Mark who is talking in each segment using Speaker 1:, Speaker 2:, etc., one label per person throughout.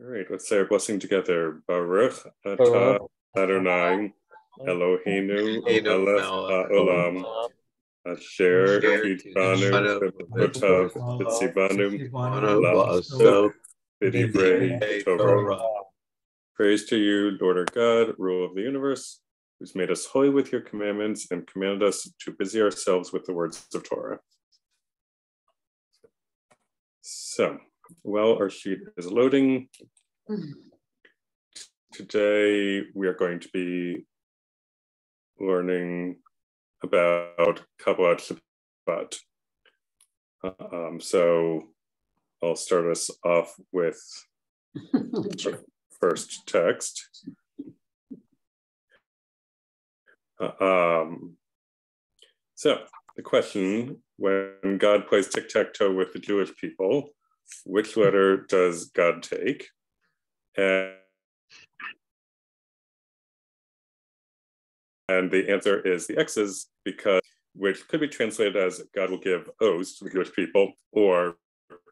Speaker 1: All right, let's say our blessing together. Baruch atah Adonai Eloheinu melech haolam asher kitbanu b'mitzvotav v'tzivanu la'asok b'divrei Torah. Praise to you, Lord our God, ruler of the universe, who's made us holy with your commandments and commanded us to busy ourselves with the words of Torah. So, well, our sheet is loading. Today, we are going to be learning about Kabbalat Shabbat. Um, so, I'll start us off with the first text. Uh, um, so, the question when God plays tic tac toe with the Jewish people, which letter does God take? And, and the answer is the X's because which could be translated as God will give oaths to the Jewish people or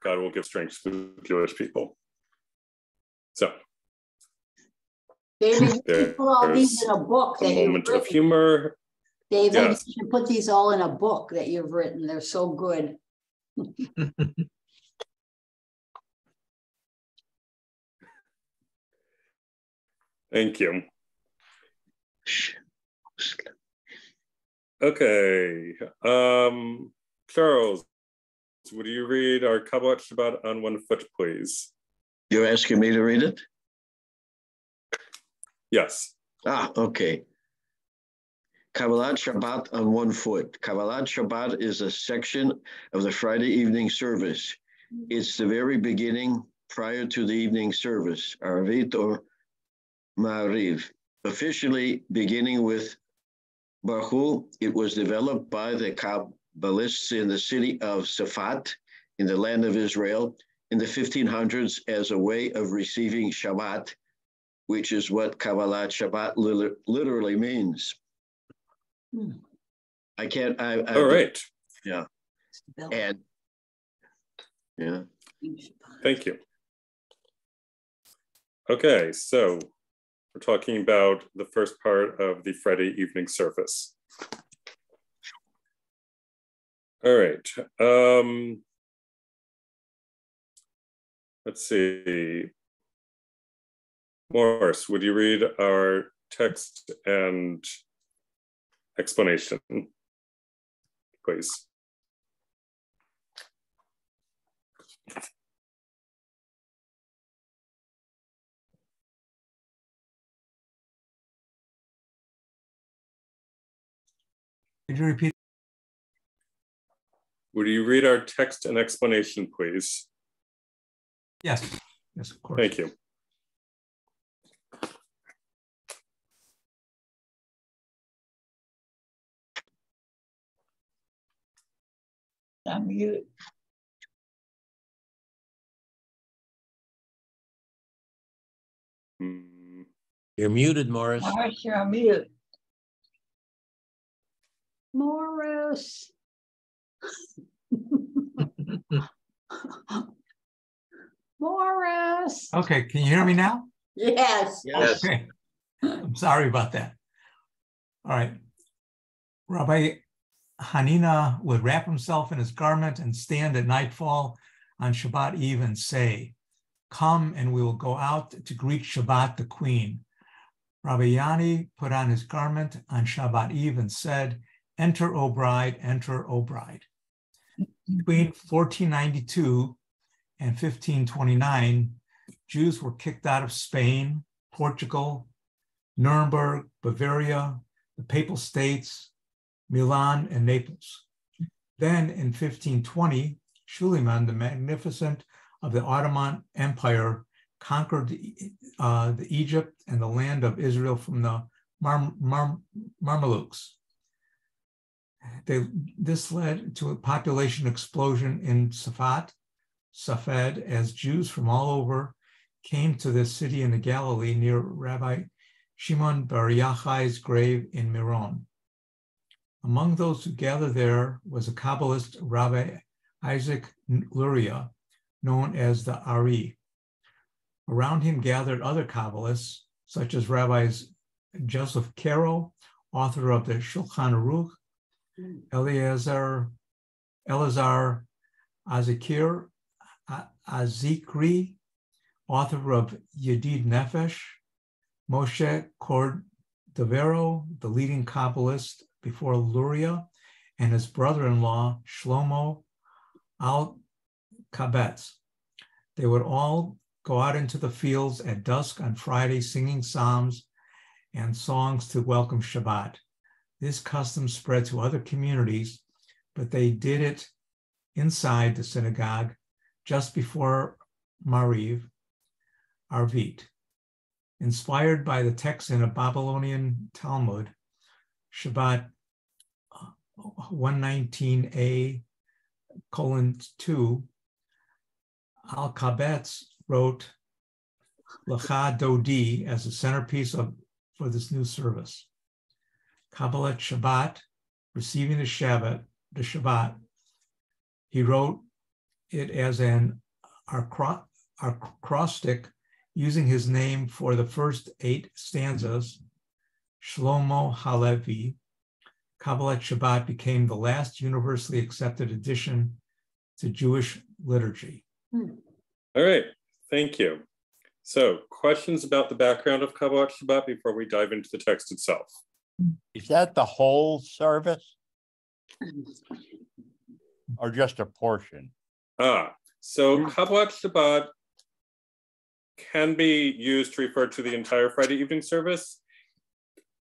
Speaker 1: God will give strength to the Jewish people. So
Speaker 2: David, you put all these in a book.
Speaker 1: A moment of humor.
Speaker 2: David, yes. you should put these all in a book that you've written. They're so good.
Speaker 1: Thank you. Okay. Um, Charles, would you read our Kabbalat Shabbat on one foot, please?
Speaker 3: You're asking me to read it?
Speaker 1: Yes.
Speaker 3: Ah, okay. Kabbalat Shabbat on one foot. Kabbalat Shabbat is a section of the Friday evening service. It's the very beginning prior to the evening service, Arvit or Ma'ariv. Officially beginning with Barchu, it was developed by the Kabbalists in the city of Safat in the land of Israel in the 1500s as a way of receiving Shabbat, which is what Kabbalat Shabbat literally means. Hmm. I can't. I, I
Speaker 1: All right.
Speaker 3: Yeah. And yeah.
Speaker 1: Thank you. Okay, so we're talking about the first part of the Friday evening service. All right. Um, let's see. Morris, would you read our text and explanation, please?
Speaker 4: Could you repeat?
Speaker 1: Would you read our text and explanation, please?
Speaker 4: Yes, yes, of course.
Speaker 1: Thank you.
Speaker 2: I'm mute.
Speaker 1: Hmm.
Speaker 5: You're muted, Morris.
Speaker 2: Morris, you're on mute. Morris. Morris.
Speaker 4: Okay, can you hear me now?
Speaker 2: Yes.
Speaker 3: Yes.
Speaker 4: Okay. I'm sorry about that. All right. Rabbi Hanina would wrap himself in his garment and stand at nightfall on Shabbat Eve and say, Come and we will go out to greet Shabbat the queen. Rabbi Yannai put on his garment on Shabbat Eve and said, Enter, O bride, enter, O bride. Between 1492 and 1529, Jews were kicked out of Spain, Portugal, Nuremberg, Bavaria, the Papal States, Milan, and Naples. Then in 1520, Suleiman the Magnificent of the Ottoman Empire conquered uh, the Egypt and the land of Israel from the Mar- Mar- Mamelukes. They, this led to a population explosion in Safat, Safed, as Jews from all over came to this city in the Galilee near Rabbi Shimon Bar Yochai's grave in Meron. Among those who gathered there was a Kabbalist, Rabbi Isaac Luria, known as the Ari. Around him gathered other Kabbalists, such as Rabbis Joseph Karo, author of the Shulchan Aruch, Eliezer, Elazar Azikir Azikri, author of Yedid Nefesh, Moshe Cordovero, the leading Kabbalist before Luria, and his brother-in-law, Shlomo Al-Kabetz. They would all go out into the fields at dusk on Friday singing psalms and songs to welcome Shabbat. This custom spread to other communities, but they did it inside the synagogue just before Mariv, Arvit. Inspired by the text in a Babylonian Talmud, Shabbat uh, 119a colon 2, Al Kabetz wrote Lecha Dodi as a centerpiece of, for this new service. Kabbalat Shabbat, receiving the Shabbat, the Shabbat, he wrote it as an acrostic using his name for the first eight stanzas, Shlomo Halevi, Kabbalat Shabbat became the last universally accepted addition to Jewish liturgy.
Speaker 1: Hmm. All right, thank you. So, questions about the background of Kabbalat Shabbat before we dive into the text itself?
Speaker 5: Is that the whole service? or just a portion?
Speaker 1: Ah, so Kabbalat Shabbat can be used to refer to the entire Friday evening service.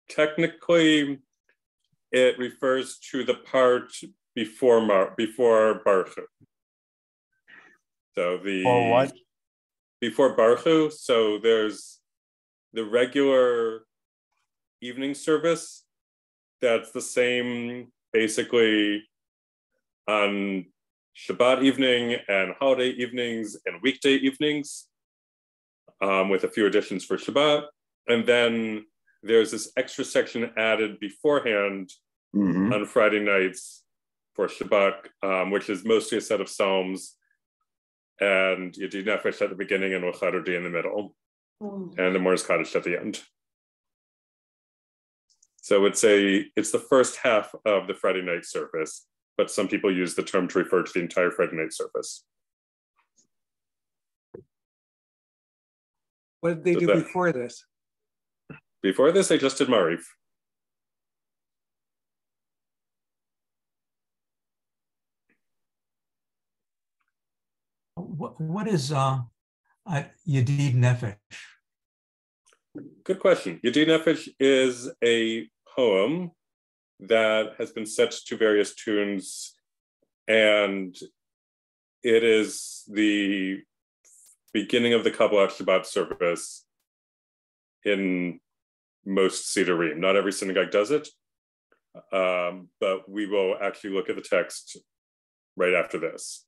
Speaker 1: Technically, it refers to the part before Mar- before Barchu. So the
Speaker 5: what?
Speaker 1: Before Barchu. So there's the regular evening service that's the same basically on Shabbat evening and holiday evenings and weekday evenings um, with a few additions for Shabbat. And then there's this extra section added beforehand mm-hmm. on Friday nights for Shabbat, um, which is mostly a set of Psalms and Yedid Nefesh at the beginning and Lecha Dodi in the middle, mm. and the Mourner's Kaddish at the end. So it's a it's the first half of the Friday night service, but some people use the term to refer to the entire Friday night service.
Speaker 6: What did they do that, before this?
Speaker 1: Before this, they just did Mariv.
Speaker 4: What, what is uh, uh, Yedid Nefesh?
Speaker 1: Good question. Yedid Nefesh is a poem that has been set to various tunes, and it is the beginning of the Kabbalat Shabbat service in most Siddurim. Not every synagogue does it, um, but we will actually look at the text right after this.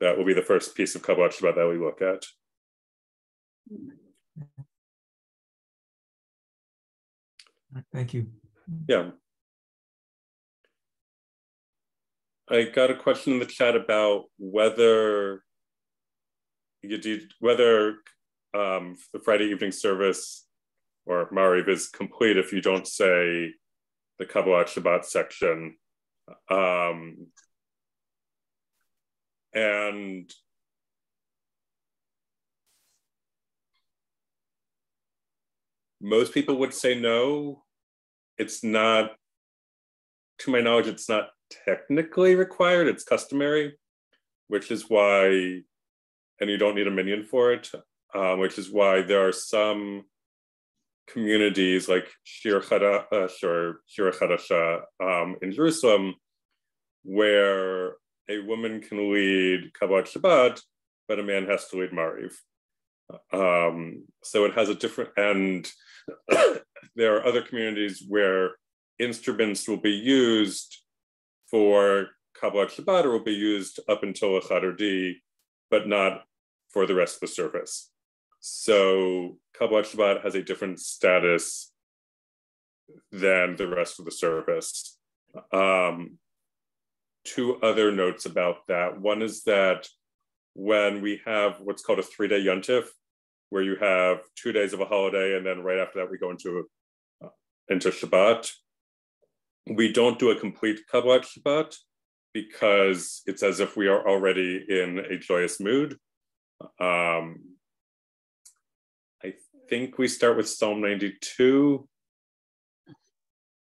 Speaker 1: That will be the first piece of Kabbalat Shabbat that we look at.
Speaker 4: Thank you.
Speaker 1: Yeah. I got a question in the chat about whether you did whether um, the Friday evening service or Mariv is complete if you don't say the Kabbalat Shabbat section. Um, and most people would say no. It's not, to my knowledge, it's not technically required, it's customary, which is why, and you don't need a minyan for it, um, which is why there are some communities like Shir Chadash or Shir Chadasha um, in Jerusalem, where a woman can lead Kabbalat Shabbat, but a man has to lead Mariv. Um, so it has a different, and there are other communities where instruments will be used for Kabbalat Shabbat or will be used up until Lecha Dodi but not for the rest of the service. So Kabbalat Shabbat has a different status than the rest of the service. Um, two other notes about that. One is that when we have what's called a three-day yontif, where you have two days of a holiday, and then right after that we go into uh, into Shabbat. We don't do a complete Kabbalat Shabbat because it's as if we are already in a joyous mood. Um, I think we start with Psalm 92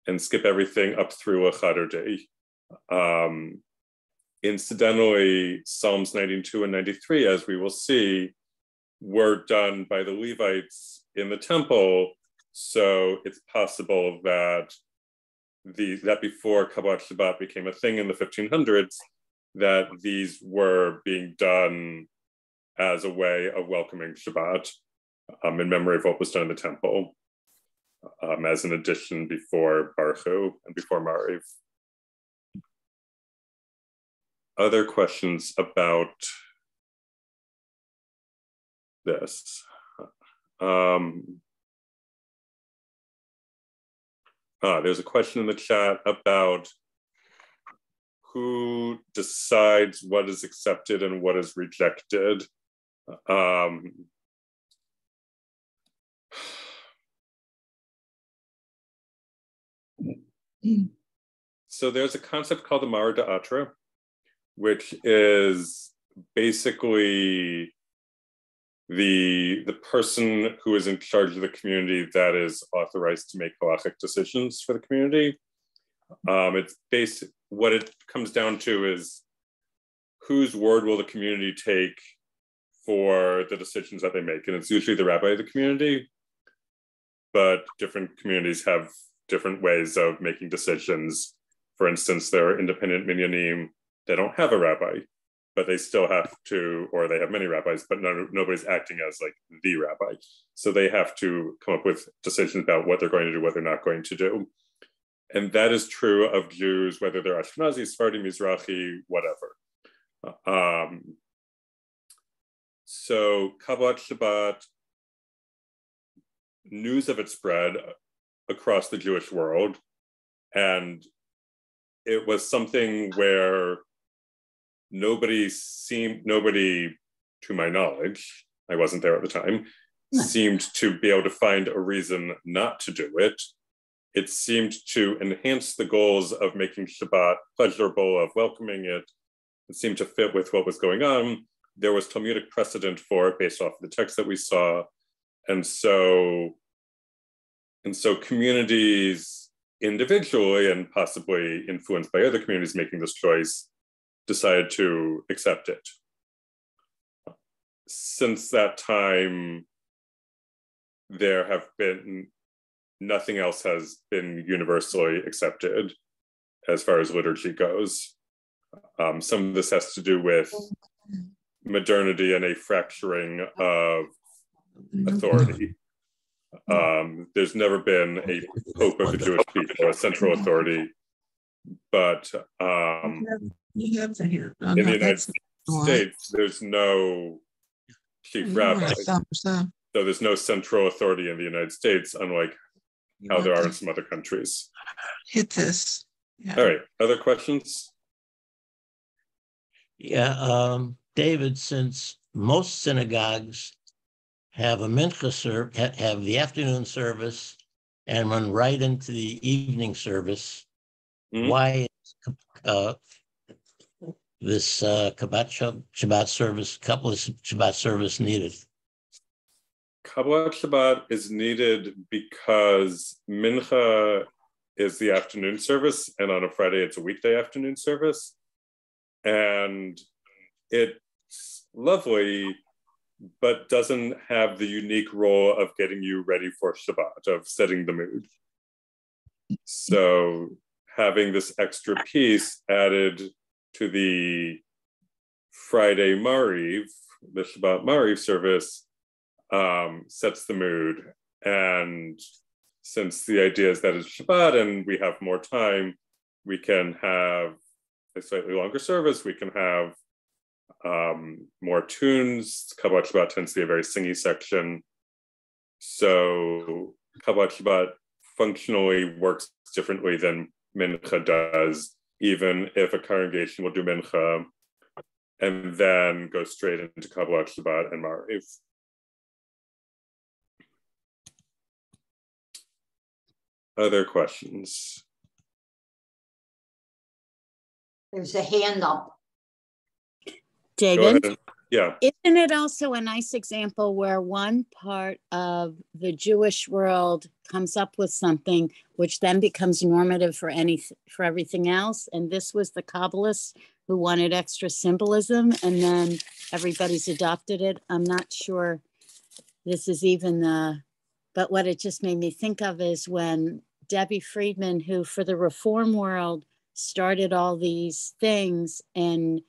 Speaker 1: and skip everything up through Lecha Dodi. Um, incidentally, Psalms 92 and 93, as we will see, were done by the Levites in the temple. So it's possible that the that before Kabbalat Shabbat became a thing in the 1500s, that these were being done as a way of welcoming Shabbat um, in memory of what was done in the temple, um, as an addition before Barchu and before Mariv. Other questions about this? Um, ah, there's a question in the chat about who decides what is accepted and what is rejected. Um, so there's a concept called the Mara de Atra, which is basically the the person who is in charge of the community that is authorized to make halachic decisions for the community. Um, it's based What it comes down to is whose word will the community take for the decisions that they make, and it's usually the rabbi of the community. But different communities have different ways of making decisions. For instance, there are independent minyanim that don't have a rabbi, but they still have to, or they have many rabbis, but no, nobody's acting as like the rabbi. So they have to come up with decisions about what they're going to do, what they're not going to do. And that is true of Jews, whether they're Ashkenazi, Sephardi, Mizrahi, whatever. Um, so Kabbalat Shabbat, news of it spread across the Jewish world. And it was something where nobody seemed nobody to my knowledge i wasn't there at the time hmm. seemed to be able to find a reason not to do it. It seemed to enhance the goals of making shabbat pleasurable of welcoming it. It seemed to fit with what was going on. There was talmudic precedent for it based off of the text that we saw. And so and so communities individually and possibly influenced by other communities making this choice decided to accept it. Since that time, there have been nothing else has been universally accepted as far as liturgy goes. Um, some of this has to do with modernity and a fracturing of authority. Um, there's never been a pope of the Jewish people, a central authority, but um,
Speaker 7: you have that here.
Speaker 1: in the United States, there's no chief rabbi. So there's no central authority in the United States, unlike how there are in some other countries.
Speaker 7: Hit this.
Speaker 1: Yeah. All right. Other questions?
Speaker 8: Yeah, um, David, since most synagogues have a mincha serve, have the afternoon service and run right into the evening service, mm-hmm. why uh, this uh, Shabbat, Shabbat service, Kabbalat Shabbat service needed?
Speaker 1: Kabbalat Shabbat is needed because Mincha is the afternoon service, and on a Friday it's a weekday afternoon service. And it's lovely, but doesn't have the unique role of getting you ready for Shabbat, of setting the mood. So having this extra piece added to the Friday Mariv, the Shabbat Mariv service, um, sets the mood. And since the idea is that it's Shabbat and we have more time, we can have a slightly longer service. We can have um, more tunes. Kabbalat Shabbat tends to be a very singy section. So Kabbalat Shabbat functionally works differently than Mincha does even if a congregation will do mincha and then go straight into Kabbalat Shabbat and Mariv. Other questions?
Speaker 2: There's a hand up.
Speaker 9: David?
Speaker 1: Yeah.
Speaker 9: Isn't it also a nice example where one part of the Jewish world comes up with something which then becomes normative for any for everything else? And this was the Kabbalists who wanted extra symbolism, and then everybody's adopted it. I'm not sure this is even the, but what it just made me think of is when Debbie Friedman, who for the reform world started all these things and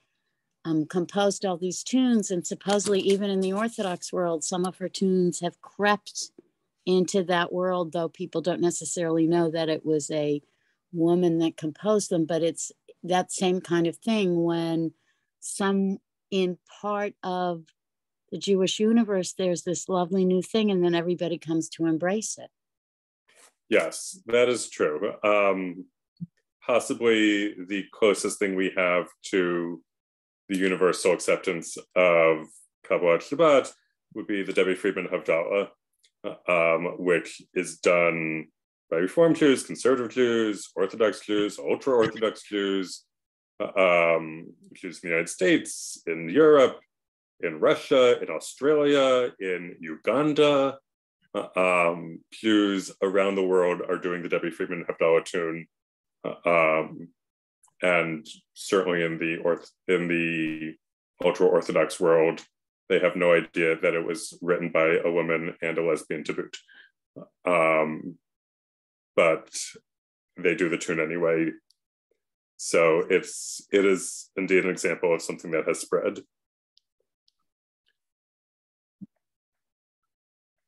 Speaker 9: um, composed all these tunes. And supposedly, even in the Orthodox world, some of her tunes have crept into that world, though people don't necessarily know that it was a woman that composed them. But it's that same kind of thing when some in part of the Jewish universe, there's this lovely new thing, and then everybody comes to embrace it.
Speaker 1: Yes, that is true. Um, possibly the closest thing we have to the universal acceptance of Kabbalat Shabbat would be the Debbie Friedman Havdalah, um, which is done by Reform Jews, Conservative Jews, Orthodox Jews, Ultra Orthodox Jews, um, Jews in the United States, in Europe, in Russia, in Australia, in Uganda, um, Jews around the world are doing the Debbie Friedman Havdalah tune, um, and certainly in the orth- in the ultra orthodox world, they have no idea that it was written by a woman and a lesbian to boot. Um, but they do the tune anyway. So it's it is indeed an example of something that has spread.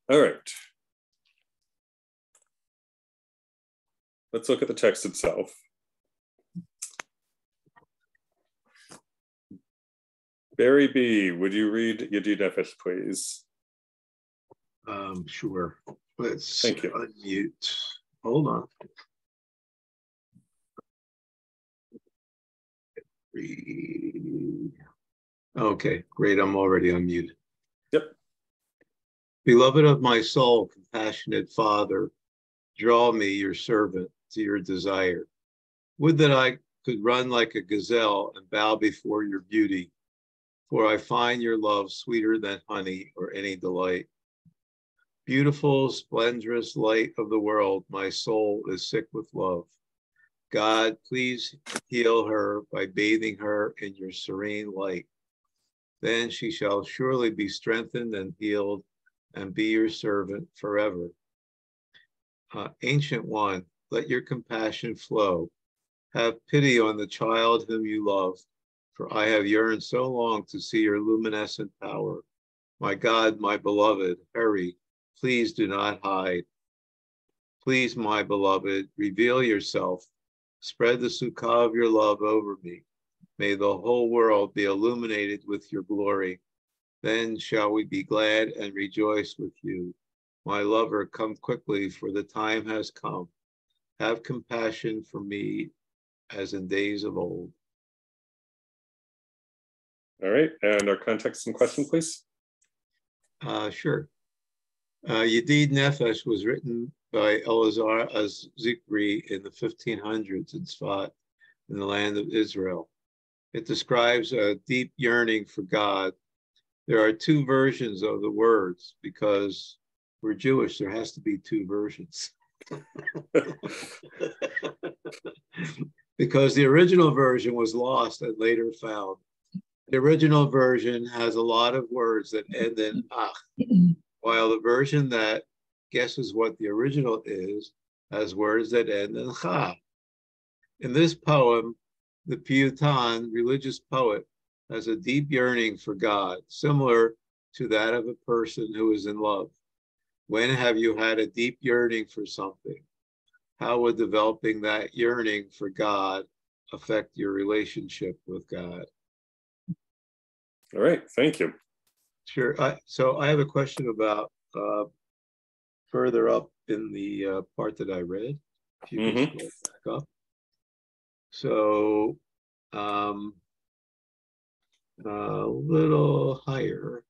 Speaker 1: All right. Let's look at the text itself. Barry B, would you read Yadid Nefesh, please?
Speaker 10: Um, sure. Let's
Speaker 1: Thank you.
Speaker 10: unmute. Hold on. Okay, great. I'm already unmuted.
Speaker 1: Yep.
Speaker 10: Beloved of my soul, compassionate Father, draw me, your servant, to your desire. Would that I could run like a gazelle and bow before your beauty, for I find your love sweeter than honey or any delight. Beautiful, splendorous light of the world, my soul is sick with love. God, please heal her by bathing her in your serene light. Then she shall surely be strengthened and healed and be your servant forever. Uh, Ancient One, let your compassion flow. Have pity on the child whom you love, for I have yearned so long to see your luminescent power. My God, my beloved, hurry, please do not hide. Please, my beloved, reveal yourself. Spread the sukkah of your love over me. May the whole world be illuminated with your glory. Then shall we be glad and rejoice with you. My lover, come quickly, for the time has come. Have compassion for me as in days of old.
Speaker 1: All right, and our context and question, please.
Speaker 10: Uh, sure. Uh, Yadid Nefesh was written by Elazar Azikri in the 1500s in Sfat, in the land of Israel. It describes a deep yearning for God. There are two versions of the words because we're Jewish, there has to be two versions. because the original version was lost and later found. The original version has a lot of words that end in mm-hmm. ach, mm-hmm. while the version that guesses what the original is has words that end in cha. In this poem, the Piyutan, religious poet, has a deep yearning for God, similar to that of a person who is in love. When have you had a deep yearning for something? How would developing that yearning for God affect your relationship with God?
Speaker 1: All right, thank you.
Speaker 10: Sure. I, so I have a question about uh, further up in the uh, part that I read. If you can
Speaker 1: Mhm.
Speaker 10: scroll back up. So um, uh, little higher.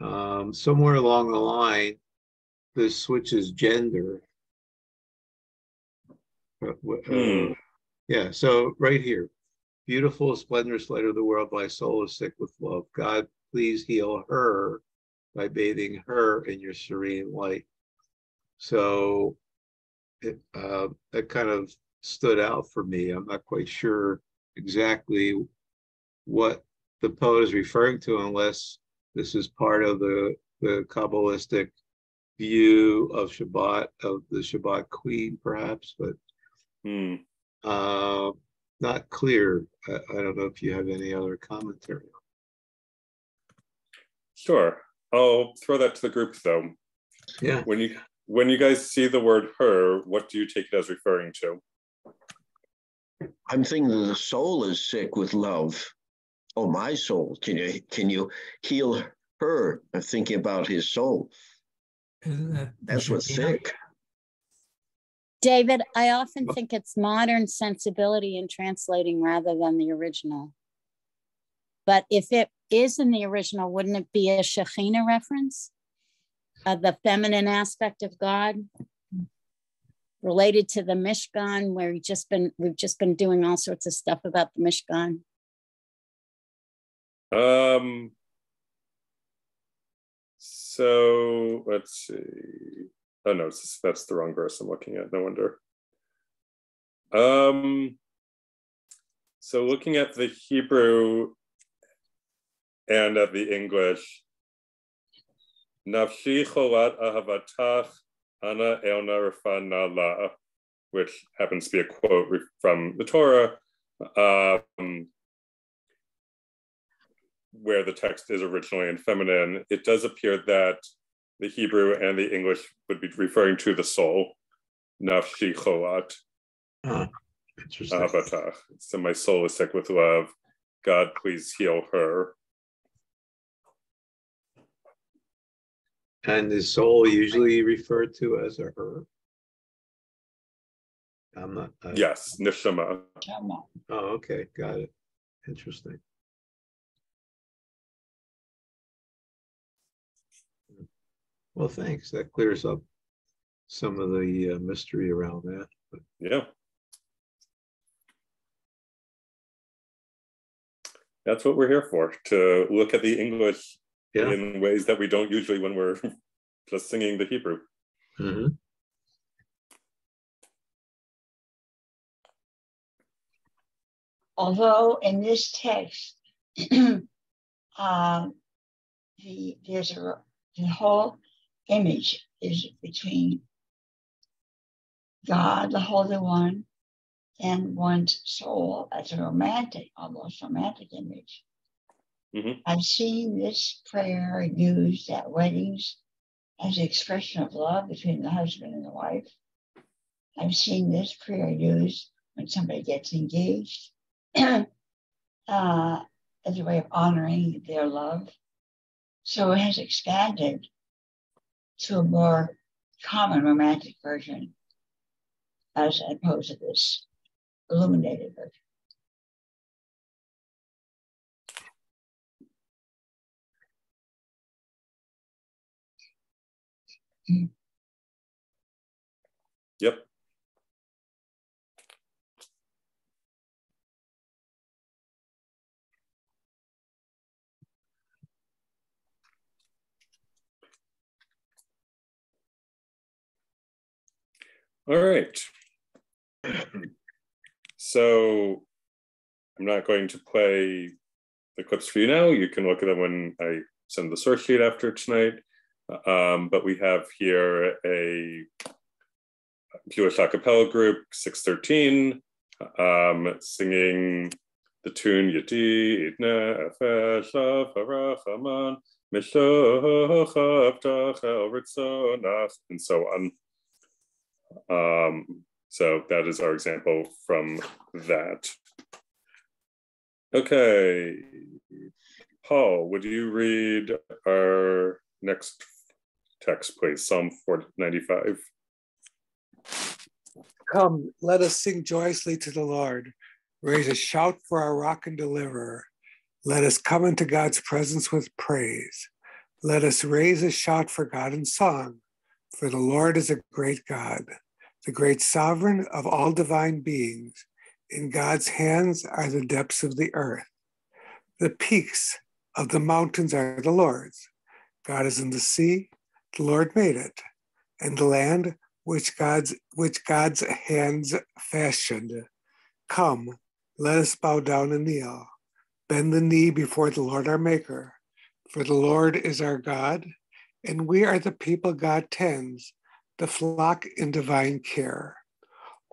Speaker 10: Um, somewhere along the line, this switches gender. Uh, uh, yeah, so right here. Beautiful, splendorous light of the world, my soul is sick with love. God, please heal her by bathing her in your serene light. So it, uh, that kind of stood out for me. I'm not quite sure exactly what the poet is referring to unless this is part of the, the Kabbalistic view of Shabbat, of the Shabbat queen, perhaps, but
Speaker 1: Hmm.
Speaker 10: uh, not clear. I, I don't know if you have any other commentary.
Speaker 1: Sure. I'll throw that to the group though.
Speaker 10: Yeah.
Speaker 1: When you when you guys see the word her, what do you take it as referring to?
Speaker 3: I'm thinking that the soul is sick with love. Oh, my soul. Can you can you heal her? I'm thinking about his soul.
Speaker 4: That
Speaker 3: That's what's sick.
Speaker 9: David, I often think it's modern sensibility in translating rather than the original. But if it is in the original, wouldn't it be a Shekhinah reference of the feminine aspect of God? Related to the Mishkan, where we've just been we've just been doing all sorts of stuff about the Mishkan.
Speaker 1: Um so let's see. Oh no, that's the wrong verse I'm looking at. No wonder. Um, so looking at the Hebrew and at the English, Nafshi cholat ahavatach ana elna la, which happens to be a quote from the Torah, um, where the text is originally in feminine. It does appear that the Hebrew and the English would be referring to the soul, nafshi cholat.
Speaker 10: Uh,
Speaker 1: so my soul is sick with love. God, please heal her.
Speaker 10: And is soul usually referred to as a her? I'm not. I,
Speaker 1: yes, nishama.
Speaker 10: Oh, okay, got it. Interesting. Well, thanks. That clears up some of the uh, mystery around that. But...
Speaker 1: Yeah. That's what we're here for, to look at the English yeah. in ways that we don't usually when we're just singing the Hebrew.
Speaker 10: Mm-hmm.
Speaker 2: Although in this text, um, the, there's a the whole image is between God, the Holy One, and one's soul as a romantic, almost romantic image.
Speaker 1: Mm-hmm.
Speaker 2: I've seen this prayer used at weddings as an expression of love between the husband and the wife. I've seen this prayer used when somebody gets engaged uh, as a way of honoring their love. So it has expanded to a more common romantic version as opposed to this illuminated version.
Speaker 1: Yep. All right. So I'm not going to play the clips for you now. You can look at them when I send the source sheet after tonight. Um, but we have here a Jewish a cappella group, 613, um, singing the tune Yati Idna Efesh Arachaman and so on. Um, so that is our example from that. Okay, Paul, would you read our next text, please? Psalm 495.
Speaker 6: Come, let us sing joyously to the Lord. Raise a shout for our rock and deliverer. Let us come into God's presence with praise. Let us raise a shout for God in song, for the Lord is a great God, the great sovereign of all divine beings. In God's hands are the depths of the earth. The peaks of the mountains are the Lord's. God is in the sea, the Lord made it, and the land which God's which God's hands fashioned. Come, let us bow down and kneel. Bend the knee before the Lord our Maker. For the Lord is our God, and we are the people God tends, the flock in divine care.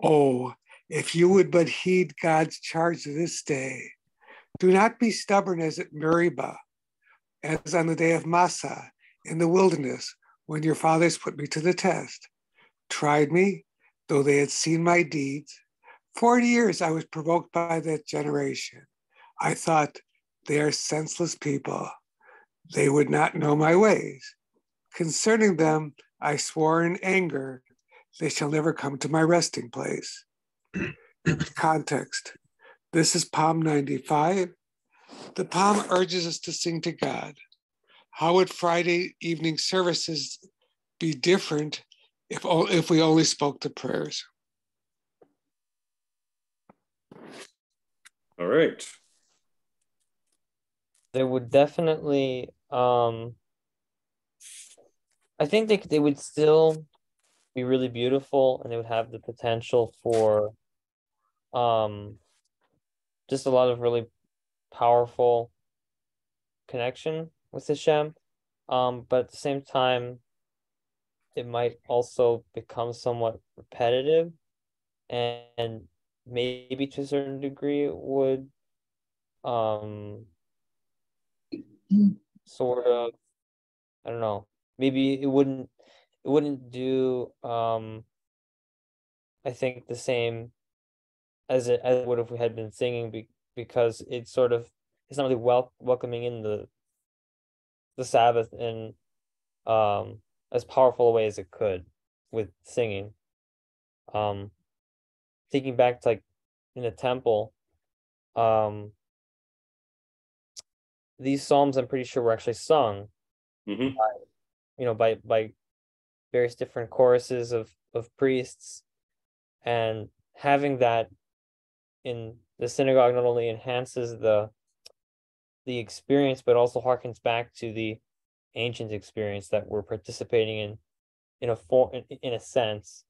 Speaker 6: Oh, if you would but heed God's charge this day. Do not be stubborn as at Meribah, as on the day of Massa in the wilderness, when your fathers put me to the test, tried me, though they had seen my deeds. Forty years I was provoked by that generation. I thought, they are senseless people. They would not know my ways. Concerning them, I swore in anger, they shall never come to my resting place. Context This is Psalm 95. The Psalm urges us to sing to God. How would Friday evening services be different if, if we only spoke the prayers?
Speaker 1: All right.
Speaker 11: There would definitely, um, I think they they would still be really beautiful, and they would have the potential for, um, just a lot of really powerful connection with Hashem. Um, but at the same time, it might also become somewhat repetitive and, and maybe to a certain degree would um sort of I don't know, maybe it wouldn't it wouldn't do um I think the same as it as it would if we had been singing be, because it's sort of it's not really wel- welcoming in the the Sabbath in um as powerful a way as it could with singing. Um thinking back to like in the temple, um these psalms I'm pretty sure were actually sung
Speaker 1: mm-hmm.
Speaker 11: by, you know by by various different choruses of of priests and having that in the synagogue not only enhances the the experience but also harkens back to the ancient experience that we're participating in in a form in, in a sense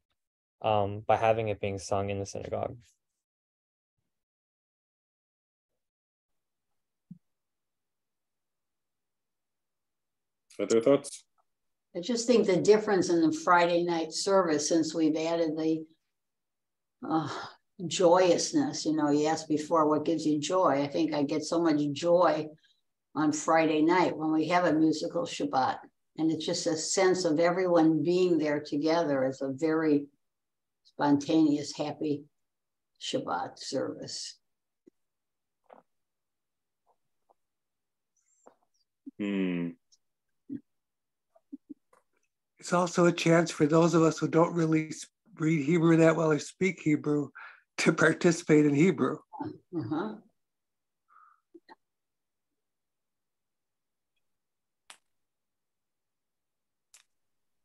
Speaker 11: um by having it being sung in the synagogue
Speaker 1: Other thoughts?
Speaker 12: I just think the difference in the Friday night service since we've added the uh, joyousness. You know, you asked before what gives you joy. I think I get so much joy on Friday night when we have a musical Shabbat. And it's just a sense of everyone being there together as a very spontaneous, happy Shabbat service.
Speaker 1: Hmm.
Speaker 6: It's also a chance for those of us who don't really read Hebrew that well or speak Hebrew to participate in Hebrew.
Speaker 12: Uh-huh. I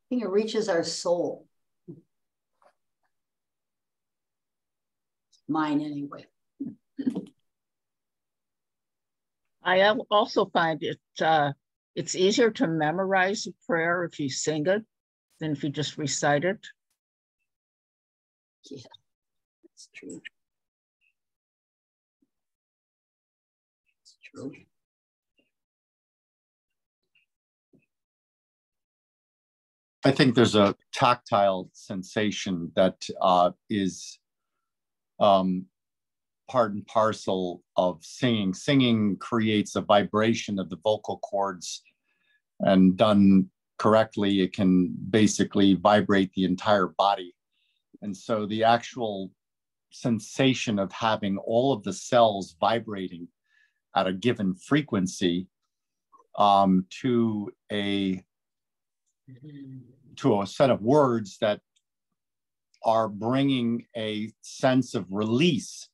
Speaker 12: think it reaches our soul. Mine, anyway.
Speaker 7: I also find it uh, it's easier to memorize a prayer if you sing it than if you just recite it.
Speaker 12: Yeah, that's true. It's true.
Speaker 5: I think there's a tactile sensation that uh, is um, part and parcel of singing. Singing creates a vibration of the vocal cords, and done correctly, it can basically vibrate the entire body. And so the actual sensation of having all of the cells vibrating at a given frequency um, to a to a set of words that are bringing a sense of release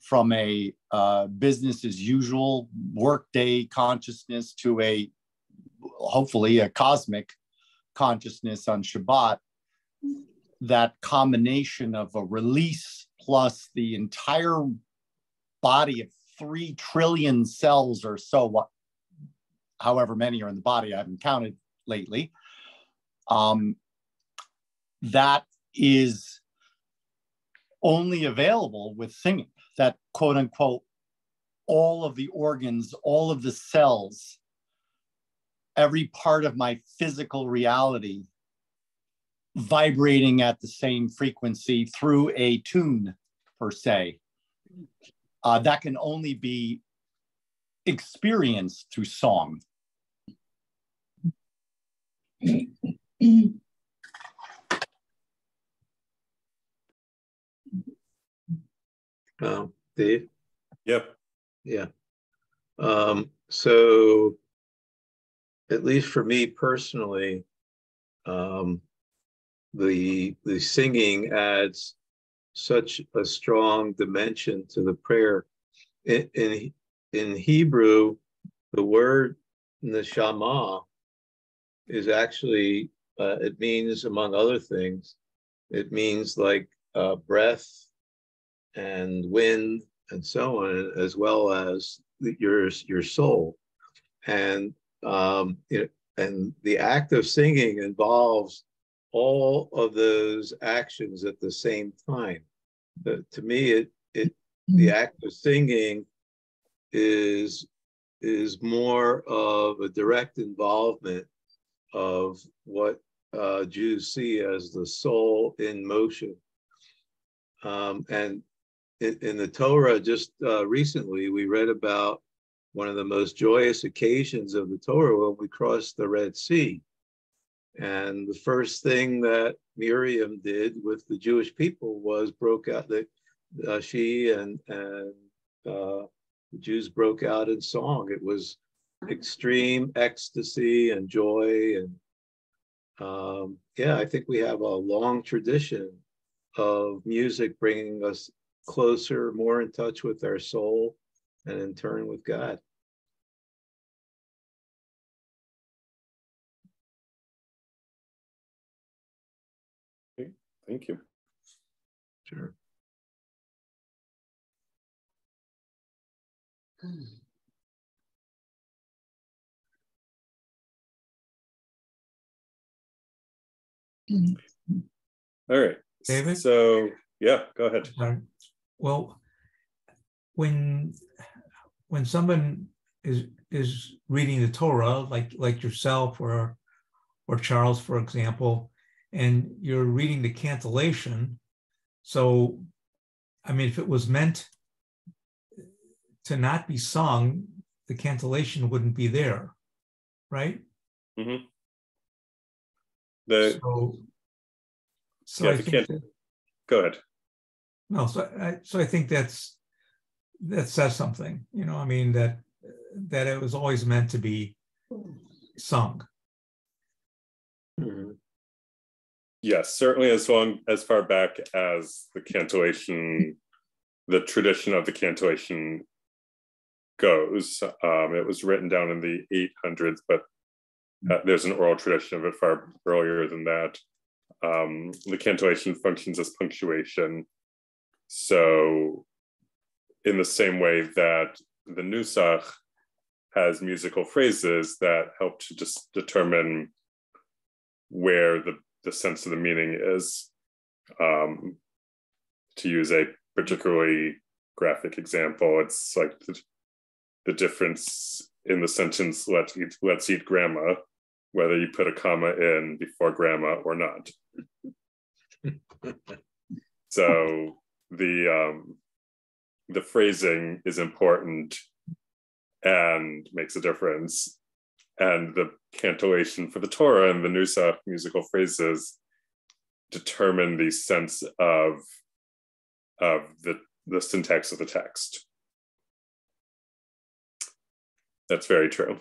Speaker 5: from a uh, business as usual workday consciousness to a hopefully a cosmic consciousness on Shabbat, that combination of a release plus the entire body of three trillion cells or so, however many are in the body, I haven't counted lately. Um, that is only available with singing. That quote unquote, all of the organs, all of the cells, every part of my physical reality vibrating at the same frequency through a tune per se. Uh, that can only be experienced through song.
Speaker 10: Um, Dave?
Speaker 1: Yep.
Speaker 10: Yeah. Um, so at least for me personally, um, the the singing adds such a strong dimension to the prayer. In in, in Hebrew, the word neshama is actually uh, it means among other things, it means like uh, breath and wind and so on, as well as your your soul. And um, it, and the act of singing involves all of those actions at the same time. But to me, it it the mm-hmm. act of singing is is more of a direct involvement of what uh, Jews see as the soul in motion. Um, and in, in, the Torah, just uh, recently, we read about one of the most joyous occasions of the Torah when we crossed the Red Sea. And the first thing that Miriam did with the Jewish people was broke out that uh, she and and uh, the Jews broke out in song. It was extreme ecstasy and joy, and um, yeah, I think we have a long tradition of music bringing us closer, more in touch with our soul, and in turn with God.
Speaker 1: Okay, thank you.
Speaker 10: Sure. Hmm.
Speaker 1: All right.
Speaker 4: David?
Speaker 1: So, yeah, go ahead.
Speaker 4: Well, when when someone is is reading the Torah, like like yourself or or Charles, for example, and you're reading the cantillation, so I mean, if it was meant to not be sung, the cantillation wouldn't be there, right?
Speaker 1: Mm-hmm. The
Speaker 4: so, so
Speaker 1: yeah,
Speaker 4: I think that,
Speaker 1: go ahead.
Speaker 4: No, so I, so I think that's that says something. You know, I mean that that it was always meant to be sung.
Speaker 1: Mm-hmm. Yes, certainly as long as far back as the cantillation, the tradition of the cantillation goes. Um, it was written down in the 800s, but uh, there's an oral tradition of it far earlier than that. Um, the cantillation functions as punctuation. So, in the same way that the Nusach has musical phrases that help to just determine where the, the sense of the meaning is. Um, to use a particularly graphic example, it's like the, the difference in the sentence let's eat, let's eat grandma, whether you put a comma in before grandma or not. so the um, the phrasing is important and makes a difference. And the cantillation for the Torah and the Nusach musical phrases determine the sense of, of the, the syntax of the text. That's very true.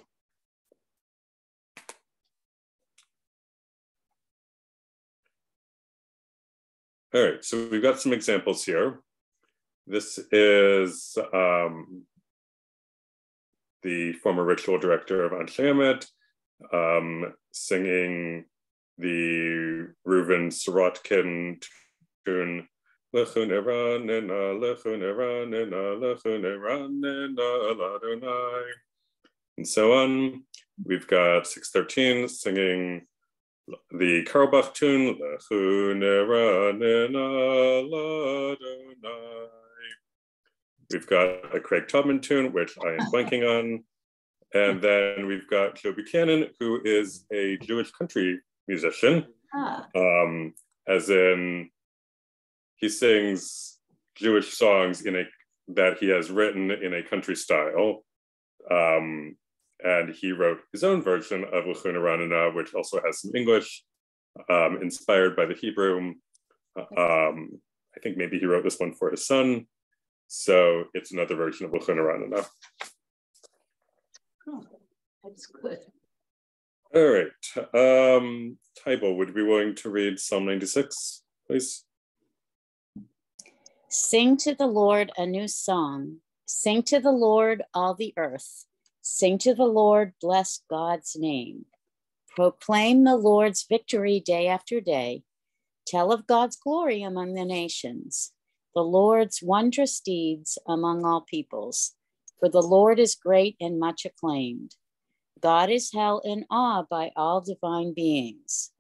Speaker 1: All right, so we've got some examples here. this is um, the former ritual director of Anshe um, singing the Reuven Sorotkin tune. Lechu Neranena, Lechu Neranena, Lechu Neranena, Ladonai. And so on. We've got 613 singing the Carlebach tune, Lechu Neranena, Ladonai. We've got a Craig Taubman tune, which I am blanking on. And then we've got Joe Buchanan, who is a Jewish country musician, ah. um, as in he sings Jewish songs in a that he has written in a country style. Um, and he wrote his own version of Lechu Neranena, which also has some English, um, inspired by the Hebrew. Um, I think maybe he wrote this one for his son. So it's another version of Lechu Neranena.
Speaker 12: Oh, that's good.
Speaker 1: All right. Um, Tybal, would you be willing to read Psalm 96, please?
Speaker 9: Sing to the Lord a new song. Sing to the Lord all the earth. Sing to the Lord, bless God's name. Proclaim the Lord's victory day after day. Tell of God's glory among the nations the Lord's wondrous deeds among all peoples. For the Lord is great and much acclaimed. God is held in awe by all divine beings.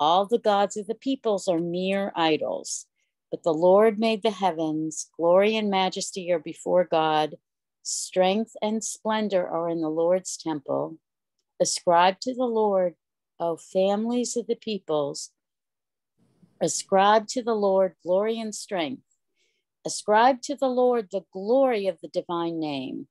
Speaker 9: All the gods of the peoples are mere idols. But the Lord made the heavens. Glory and majesty are before God. Strength and splendor are in the Lord's temple. Ascribe to the Lord, O families of the peoples. Ascribe to the Lord glory and strength. Ascribe to the Lord the glory of the divine name.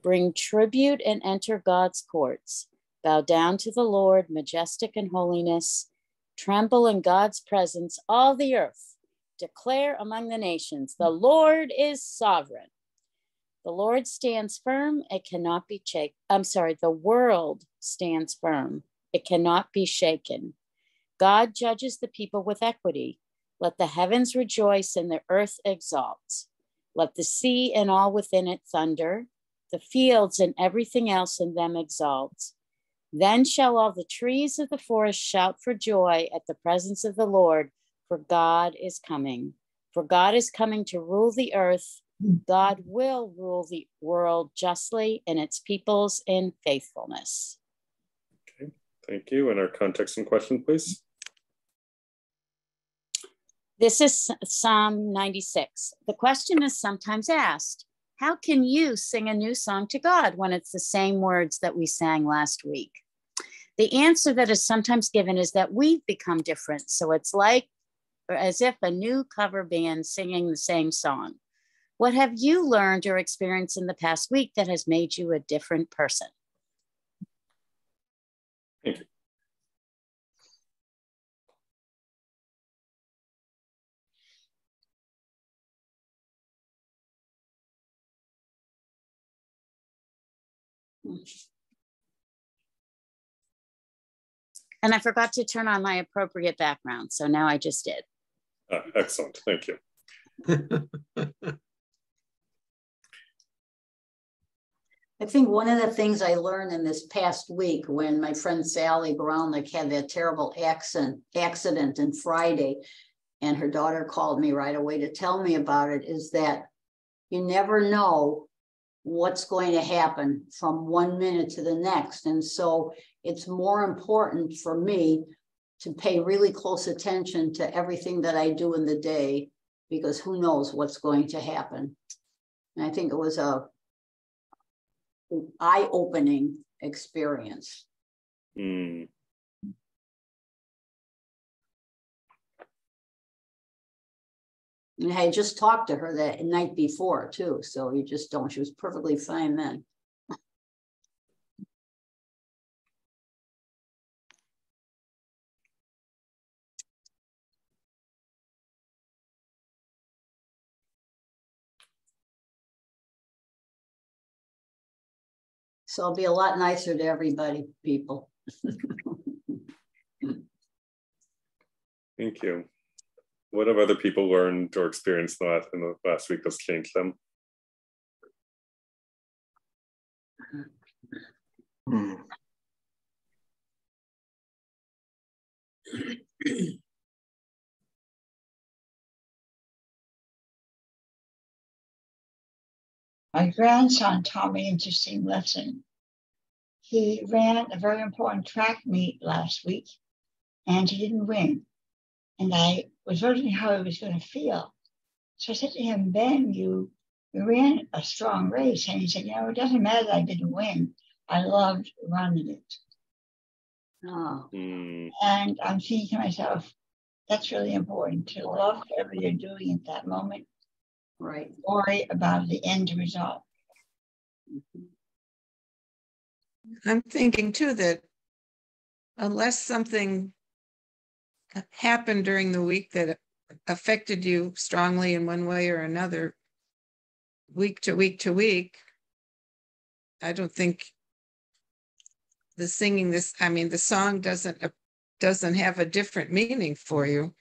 Speaker 9: Bring tribute and enter God's courts. Bow down to the Lord, majestic in holiness. Tremble in God's presence, all the earth. Declare among the nations, the Lord is sovereign. The Lord stands firm, it cannot be shaken. I'm sorry, the world stands firm, it cannot be shaken. God judges the people with equity. Let the heavens rejoice and the earth exalt. Let the sea and all within it thunder, the fields and everything else in them exalt. Then shall all the trees of the forest shout for joy at the presence of the Lord, for God is coming. For God is coming to rule the earth. God will rule the world justly and its peoples in faithfulness.
Speaker 1: Okay, thank you. And our context and question, please.
Speaker 9: This is Psalm 96. The question is sometimes asked How can you sing a new song to God when it's the same words that we sang last week? The answer that is sometimes given is that we've become different. So it's like or as if a new cover band singing the same song. What have you learned or experienced in the past week that has made you a different person?
Speaker 1: Thank you.
Speaker 9: And I forgot to turn on my appropriate background. So now I just did.
Speaker 1: Uh, excellent. Thank you.
Speaker 12: I think one of the things I learned in this past week when my friend Sally Brownlick had that terrible accident accident on Friday, and her daughter called me right away to tell me about it, is that you never know what's going to happen from one minute to the next. And so it's more important for me to pay really close attention to everything that I do in the day because who knows what's going to happen. And I think it was a eye-opening experience.
Speaker 1: Mm.
Speaker 12: And I just talked to her that night before too. So you just don't. She was perfectly fine then. So I'll be a lot nicer to everybody, people.
Speaker 1: Thank you. what have other people learned or experienced in the last, in the last week that's changed them?
Speaker 3: Hmm.
Speaker 2: My grandson taught me an interesting lesson. He ran a very important track meet last week and he didn't win. And I was wondering how he was going to feel. So I said to him, Ben, you, you ran a strong race. And he said, You know, it doesn't matter that I didn't win. I loved running it.
Speaker 12: Oh.
Speaker 1: Mm.
Speaker 2: And I'm thinking to myself, that's really important to love whatever you're doing at that moment.
Speaker 12: Right.
Speaker 2: Worry about the end result.
Speaker 13: I'm thinking too that unless something happened during the week that affected you strongly in one way or another, week to week to week, I don't think the singing this, I mean, the song doesn't, doesn't have a different meaning for you.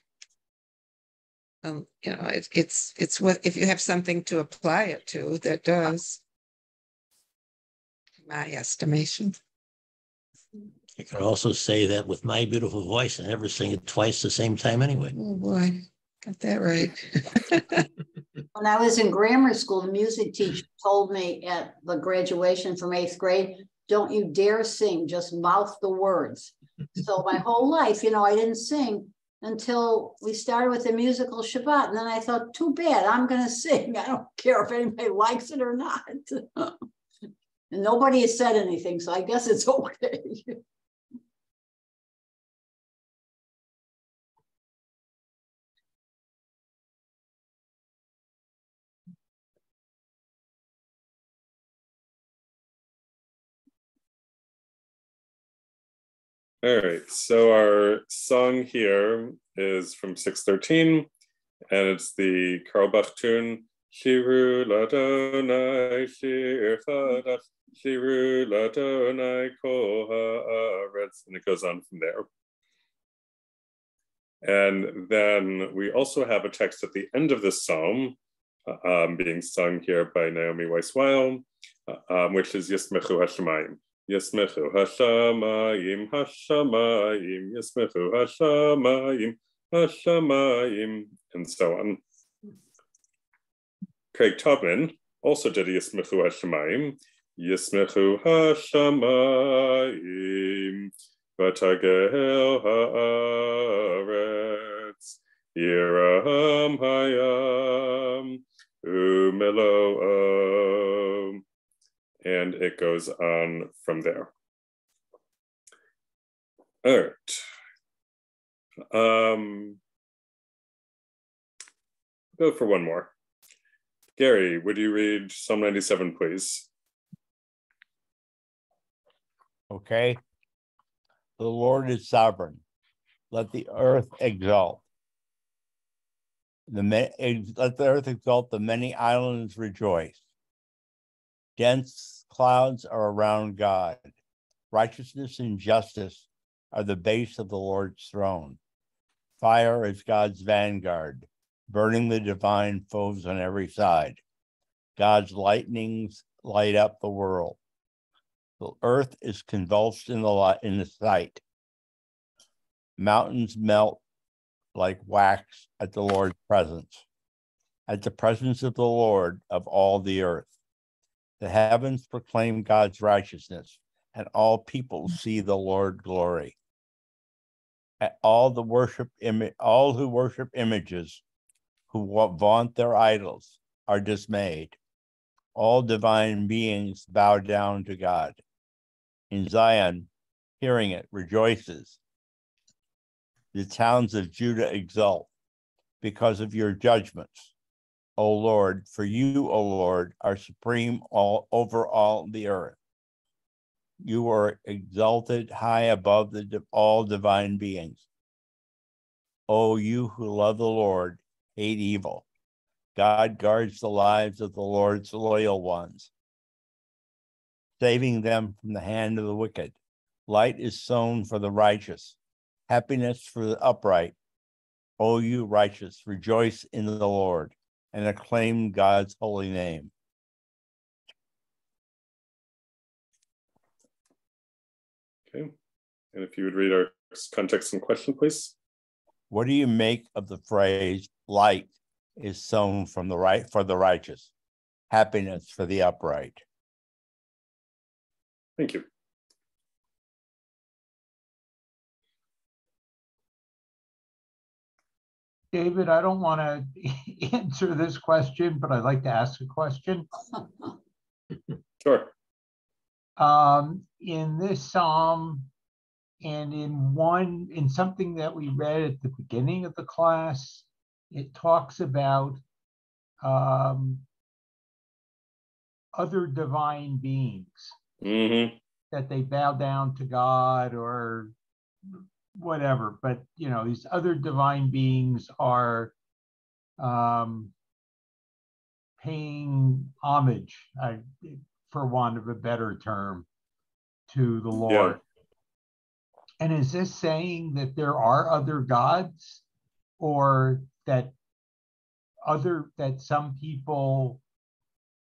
Speaker 13: Um, you know, it, it's, it's what, if you have something to apply it to, that does. My estimation.
Speaker 8: You can also say that with my beautiful voice, I never sing it twice the same time anyway.
Speaker 13: Oh, boy, got that right.
Speaker 12: When I was in grammar school, the music teacher told me at the graduation from eighth grade, don't you dare sing, just mouth the words. So my whole life, you know, I didn't sing until we started with the musical Shabbat. And then I thought, too bad, I'm going to sing. I don't care if anybody likes it or not. and nobody has said anything, so I guess it's okay.
Speaker 1: All right, so our song here is from 613, and it's the Carlebach tune, Shiru Ladonai Shir Chadash, Shiru Ladonai Kol Haaretz, and it goes on from there. And then we also have a text at the end of the psalm um, being sung here by Naomi Weiss-Weil, um, which is Yismechu Hashemayim. Yasmechu Hashamayim, Hashamayim, Yasmechu Hashamayim, Hashamayim, and so on. Craig Taubman also did Yasmechu Hashamayim, Yasmechu Hashamayim, Vatagel Haaretz, Yiram Hayam, Umelo and it goes on from there. All right. Um, go for one more. Gary, would you read Psalm 97, please?
Speaker 14: Okay. The Lord is sovereign. Let the earth exalt. The let the earth exalt, the many islands rejoice. Dense clouds are around God. Righteousness and justice are the base of the Lord's throne. Fire is God's vanguard, burning the divine foes on every side. God's lightnings light up the world. The earth is convulsed in the light, in the sight. Mountains melt like wax at the Lord's presence, at the presence of the Lord of all the earth. The heavens proclaim God's righteousness, and all people see the Lord glory. At all the worship all who worship images, who vaunt their idols, are dismayed. All divine beings bow down to God. In Zion, hearing it, rejoices. The towns of Judah exult because of your judgments. O Lord, for you, O Lord, are supreme all over all the earth. You are exalted high above the all divine beings. O you who love the Lord, hate evil. God guards the lives of the Lord's loyal ones, saving them from the hand of the wicked. Light is sown for the righteous, happiness for the upright. O you righteous, rejoice in the Lord and acclaim God's holy name.
Speaker 1: Okay. And if you would read our context and question, please.
Speaker 14: What do you make of the phrase light is sown from the right for the righteous, happiness for the upright?
Speaker 1: Thank you.
Speaker 15: David, I don't want to answer this question, but I'd like to ask a question.
Speaker 1: Sure.
Speaker 15: Um, in this psalm and in one, in something that we read at the beginning of the class, it talks about um, other divine beings
Speaker 1: mm-hmm.
Speaker 15: that they bow down to God or whatever but you know these other divine beings are um paying homage uh, for want of a better term to the lord yeah. And is this saying that there are other gods or that other that some people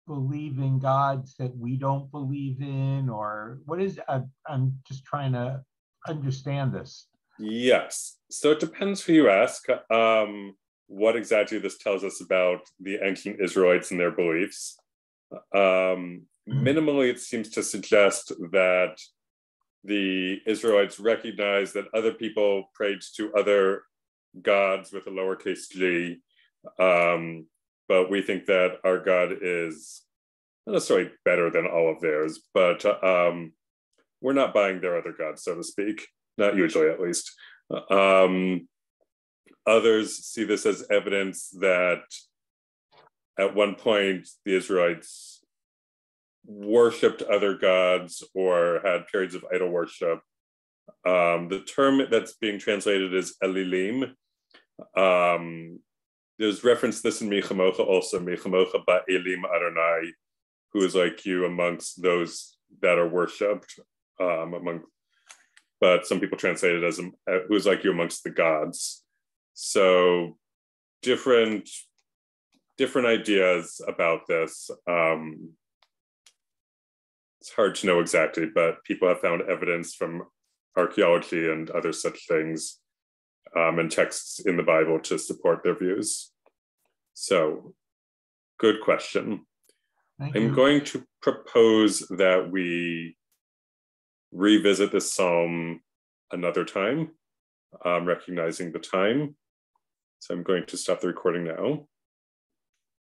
Speaker 15: believe in gods that we don't believe in or what is I, i'm just trying to understand this
Speaker 1: Yes. So it depends who you ask. Um, what exactly this tells us about the ancient Israelites and their beliefs. Um, minimally, it seems to suggest that the Israelites recognize that other people prayed to other gods with a lowercase g, um, but we think that our God is not necessarily better than all of theirs, but um, we're not buying their other gods, so to speak not usually at least. Um, others see this as evidence that at one point the Israelites worshipped other gods or had periods of idol worship. Um, the term that's being translated is Elilim. Um, there's reference this in Michamocha also, Michamocha Ba'elim Adonai, who is like you amongst those that are worshipped, um, among but some people translate it as um, uh, who is like you amongst the gods. So different different ideas about this. Um, it's hard to know exactly, but people have found evidence from archaeology and other such things um, and texts in the Bible to support their views. So, good question. Thank I'm you. going to propose that we revisit this psalm another time, um, recognizing the time. So I'm going to stop the recording now.